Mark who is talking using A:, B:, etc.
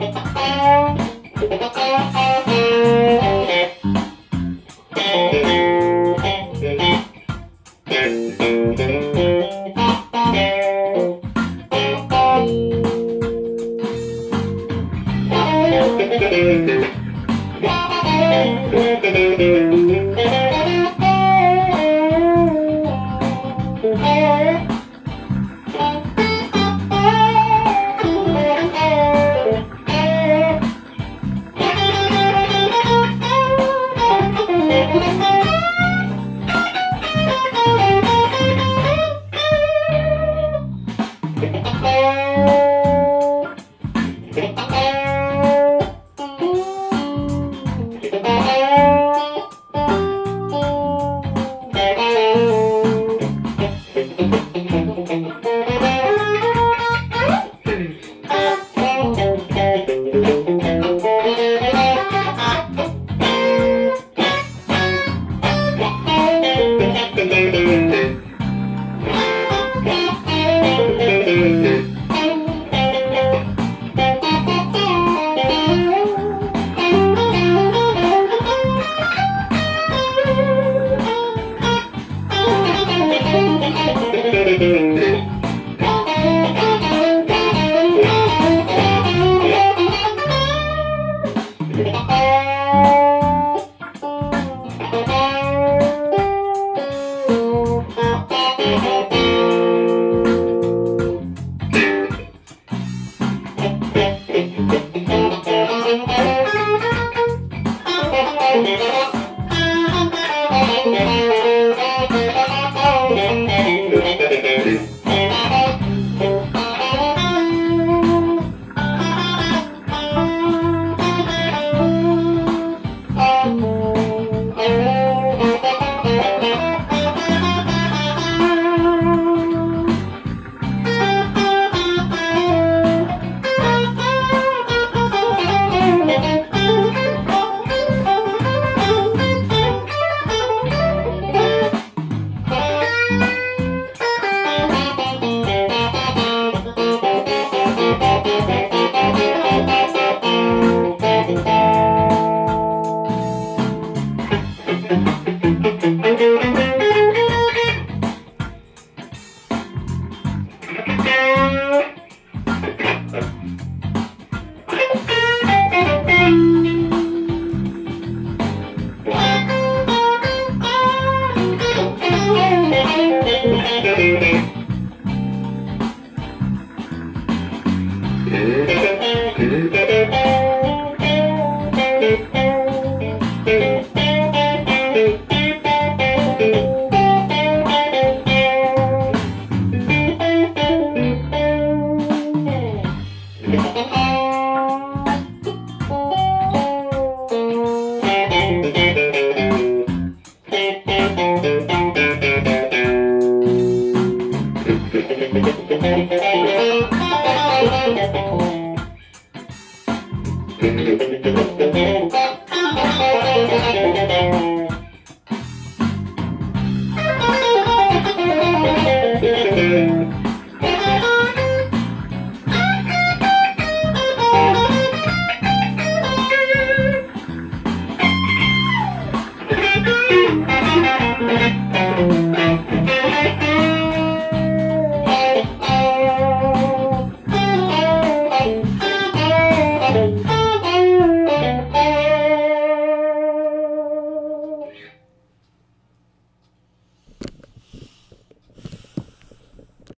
A: Yeah. Ding. Mm-hmm. Thank you.